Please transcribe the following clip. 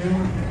Amen.